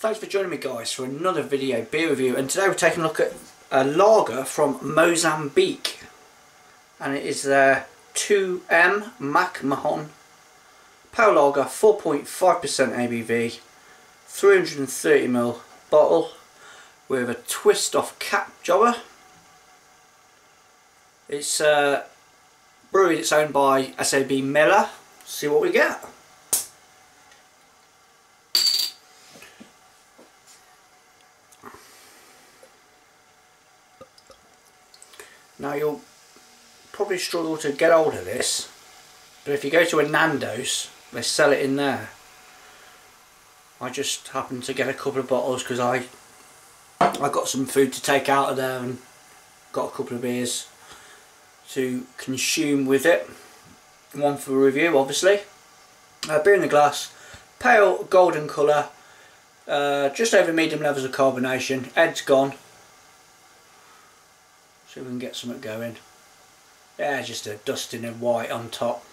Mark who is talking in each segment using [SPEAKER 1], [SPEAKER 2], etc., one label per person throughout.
[SPEAKER 1] Thanks for joining me guys for another video beer review. And today we're taking a look at a lager from Mozambique. And it is their 2M Mac Mahon Pale Lager 4.5% ABV 330ml bottle with a twist off cap jobber. It's uh, brewery that's owned by SAB Miller. See what we get Now you'll probably struggle to get hold of this, but if you go to a Nando's, they sell it in there. I just happened to get a couple of bottles because I I got some food to take out of there and got a couple of beers to consume with it. One for review obviously. Uh, beer in the glass, pale golden colour, uh, just over medium levels of carbonation, Ed's gone, See if we can get something going. Yeah, just a dusting of white on top.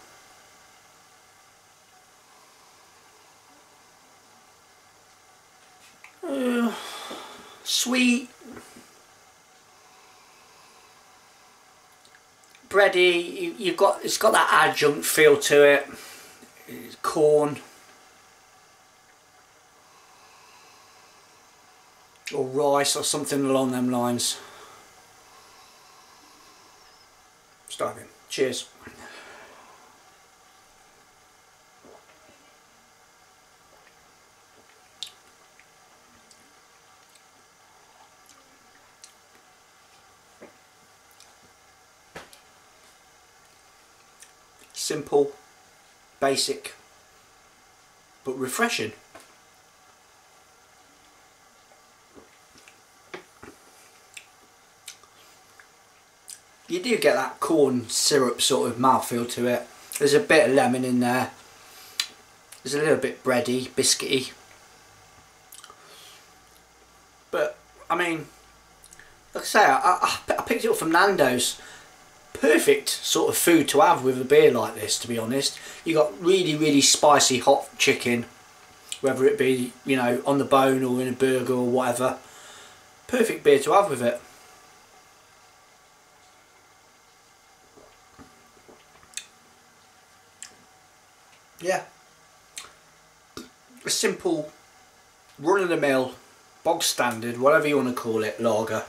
[SPEAKER 1] Uh, sweet. Bready, you've got it's got that adjunct feel to it. It's corn. Or rice or something along them lines. Starving. Cheers. Simple, basic, but refreshing. You do get that corn syrup sort of mouthfeel to it. There's a bit of lemon in there. There's a little bit bready, biscuity. But, I mean, like I say, I, I, I picked it up from Nando's. Perfect sort of food to have with a beer like this, to be honest. You got really, really spicy hot chicken, whether it be, you know, on the bone or in a burger or whatever. Perfect beer to have with it. Yeah, a simple run of the mill, bog standard, whatever you want to call it, lager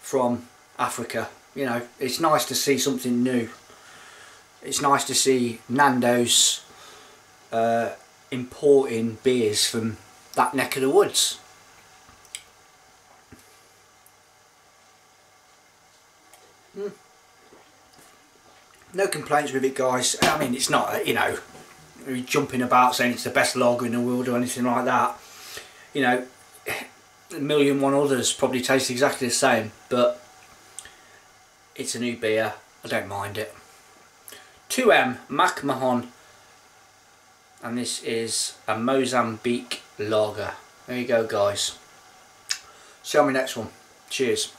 [SPEAKER 1] from Africa. You know, it's nice to see something new. It's nice to see Nando's uh, importing beers from that neck of the woods. Mm no complaints with it guys. I mean it's not you know jumping about saying it's the best lager in the world or anything like that. You know a million one others probably taste exactly the same but it's a new beer. I don't mind it. 2M Mac Mahon and this is a Mozambique lager. There you go guys. See you on my next one. Cheers